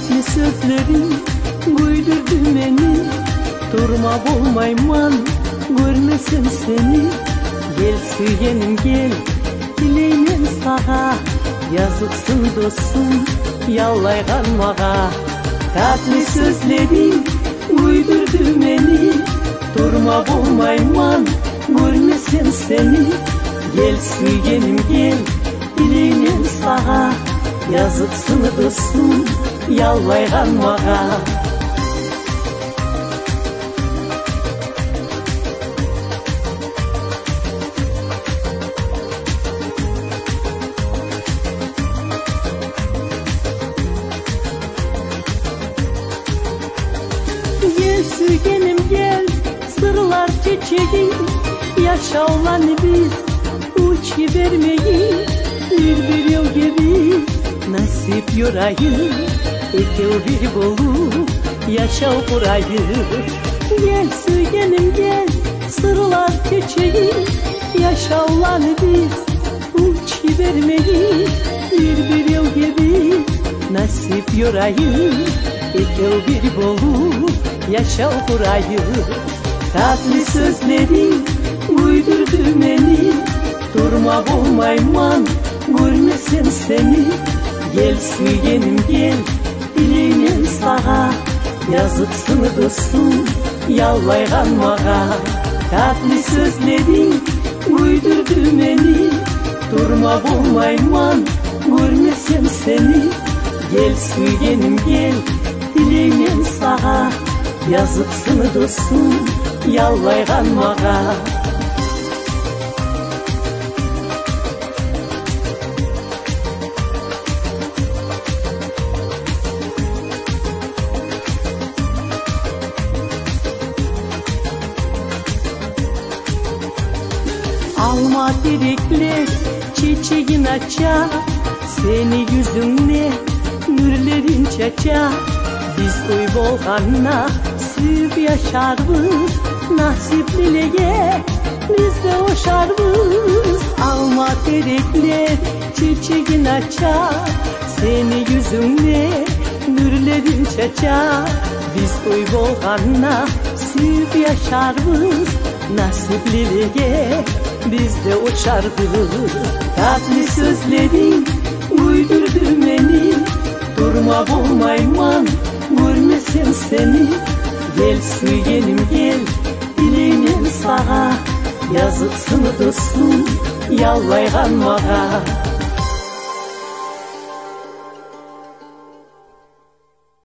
Tatlı sözlerin güldürdü beni. Durma bolmayman görmesin seni. Gel süyenim gel dileğim sağa. Yazıksın dostum yallaygan mağa Tatlı sözlerin güldürdü beni. Durma bolmayman görmesin seni. Gel süyenim gel dileğim sağa. Yazıksın dostum yallaygan mağa Gel sügenim gel sırlar çiçeği Yaşa olan biz uç vermeyi. Bir bir yol gibi nasip yorayı İki bir bolu yaşa burayı. Gel sügenim gel sırlar çiçeği Yaşa olan biz uç vermeyi Bir bir yol gibi nasip yorayı İki bir bolu yaşa burayı. Tatlı sözlerin uydurdu beni Durma bulmayman görmesin seni ел сүйгенім кел, саға жазып сыны досым ялайған маға. Тәтілі сөзледің өйдірді мені. Тұрма болмайман көрмесем сені. Ел сүйгенім кел, саға жазып сыны досым ялайған маға. Alma dirikler çiçeğin açar Seni yüzünle nürlerin çeçer Biz uy bolganna süp yaşarbız Nasipliliğe biz de oşarbız Alma dirikler çiçeğin açar Seni yüzünle nürlerin çeçer Biz uy bolganna süp yaşarbız Nasipliliğe biz de uçardık Tatlı sözlerin uydurdu beni. Durma bulmayman görmesin seni. Gel süyenim gel dileğim sağa. Yazıksın dostum yallaygan mağa